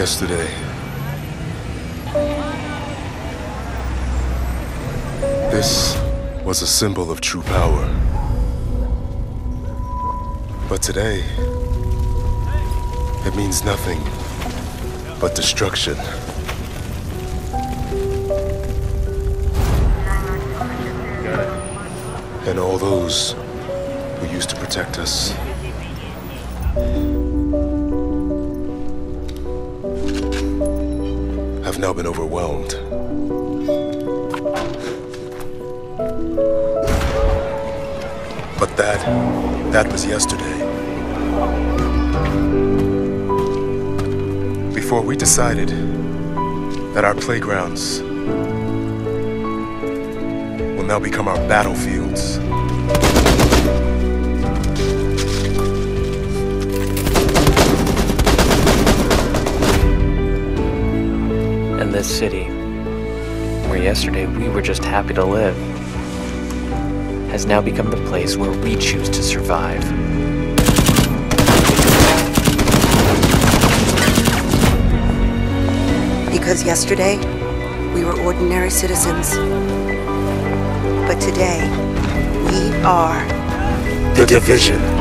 Yesterday, this was a symbol of true power. But today, it means nothing but destruction. And all those who used to protect us. Have now been overwhelmed. But that, that was yesterday. Before we decided that our playgrounds will now become our battlefields. This city, where yesterday we were just happy to live, has now become the place where we choose to survive. Because yesterday, we were ordinary citizens. But today, we are The division.